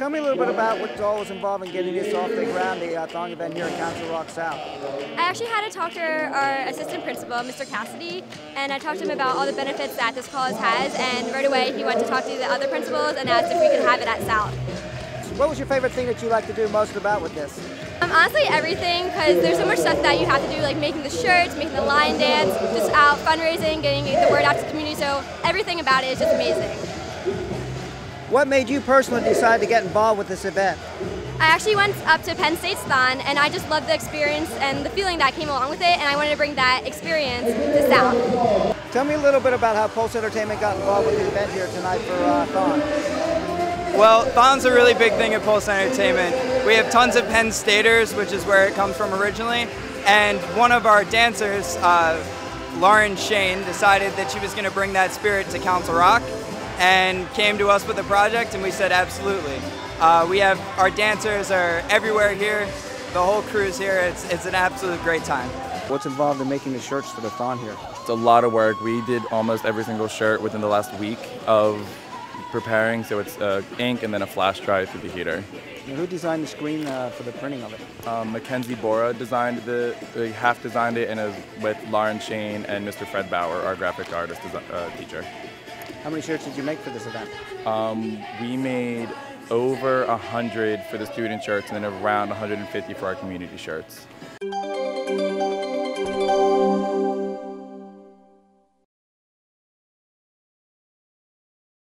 Tell me a little bit about what all was involved in getting this off the ground, the uh, Thon event here at Council Rock South. I actually had to talk to our assistant principal, Mr. Cassidy, and I talked to him about all the benefits that this cause has, and right away he went to talk to the other principals and asked if we could have it at South. What was your favorite thing that you like to do most about with this? Um, honestly, everything, because there's so much stuff that you have to do, like making the shirts, making the lion dance, just out fundraising, getting the word out to the community. So everything about it is just amazing. What made you personally decide to get involved with this event? I actually went up to Penn State's Thon, and I just loved the experience and the feeling that came along with it, and I wanted to bring that experience to South. Tell me a little bit about how Pulse Entertainment got involved with the event here tonight for uh, Thon. Well, Thon's a really big thing at Pulse Entertainment. We have tons of Penn Staters, which is where it comes from originally, and one of our dancers, uh, Lauren Shane, decided that she was going to bring that spirit to Council Rock and came to us with a project, and we said absolutely. Uh, we have our dancers are everywhere here. The whole crew's here. It's, it's an absolute great time. What's involved in making the shirts for the Thon here? It's a lot of work. We did almost every single shirt within the last week of preparing. So it's uh, ink and then a flash dry through the heater. And who designed the screen uh, for the printing of it? Um, Mackenzie Bora designed the, uh, half designed it and is with Lauren Shane and Mr. Fred Bauer, our graphic artist uh, teacher. How many shirts did you make for this event? Um, we made over 100 for the student shirts and then around 150 for our community shirts.